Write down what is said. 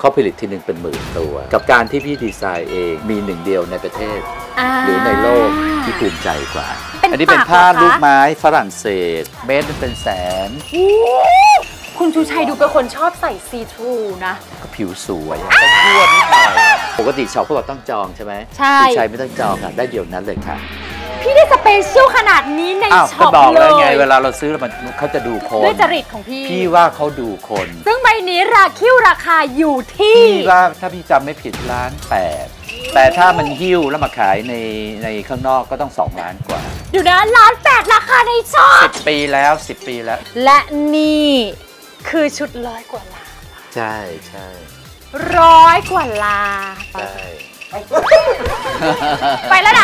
เขาผลิตทีหนึ่งเป็นหมื่นตัว กับการที่พี่ดีไซน์เองมีหนึ่งเดียวในประเทศ หรือในโลกที่ภูมิใจกว่าเป็นอันนี้เป็นปากผ้าเหรอคะลูกไม้ฝรั่งเศส เมตรเป็นแสนโอ้คุณชูชัยดูเป็นคนชอบใส่ซีทรูนะ ก็ผิวสวยต้องทั่วนิดหน่อยปกติช็อปเขาบอกต้องจองใช่ไหมใช่คุณชัยไม่ต้องจองค่ะได้เดี๋ยวนั้นเลยค่ะ พี่ได้สเปเชียลขนาดนี้ในอ้าวช็ก็อปบอกเลแล้วไงยเวลาเราซื้อแล้วมันเขาจะดูคนด้วยจริตของพี่ พี่ว่าเขาดูคน ซึ่งใบนี้ราคิวราคาอยู่ที่ พี่ว่าถ้าพี่จำไม่ผิดล้านแปดแต่ถ้ามันหิ้วแล้วมาขายในในข้างนอกก็ต้อง2ล้านกว่าอยู่นะล้านแปดราคาในช็อป10ปีแล้ว10ปีแล้ว และนี่คือชุดร้อยกว่าล้านใช่ใช่ร้อยกว่าล้าน ใช่ ไปแล้วนะ